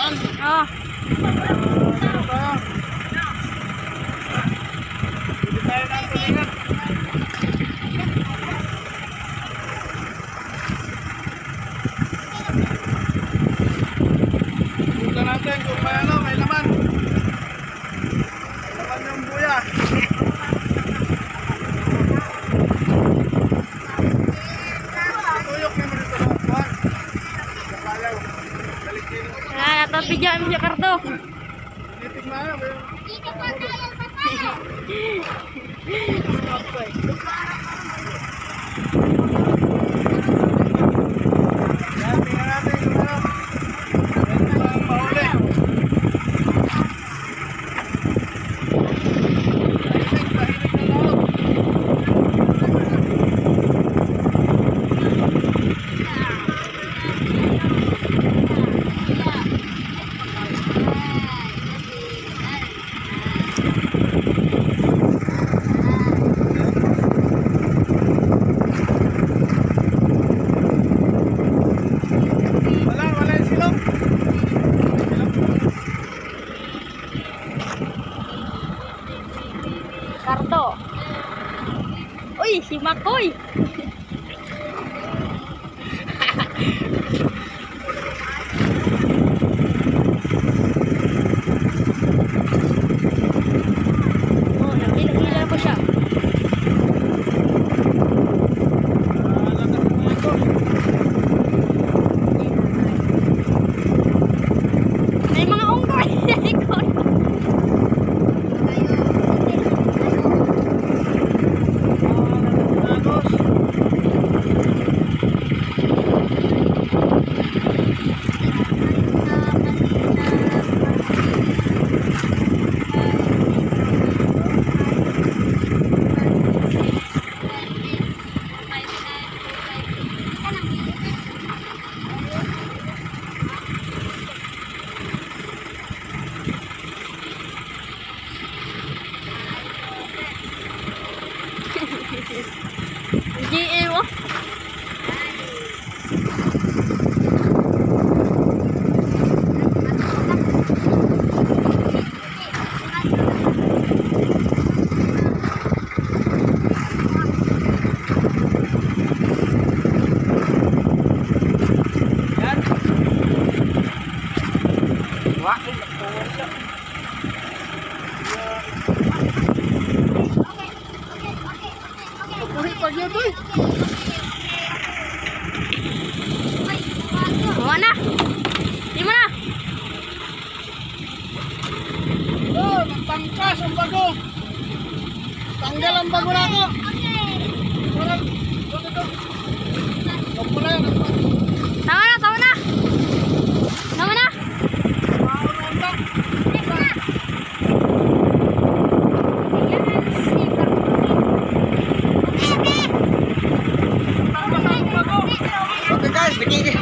Bukan Punta yang kung paano jam Jakarta. Karto. Uy, simak Makoy. nữa Corri pra dentro aí. na. Di mo na. Oh, magtangkas ang bago. Tanggal ang bago na ako. Walang, walang, walang. Tama na, tama na. Tama na. guys, nakikita.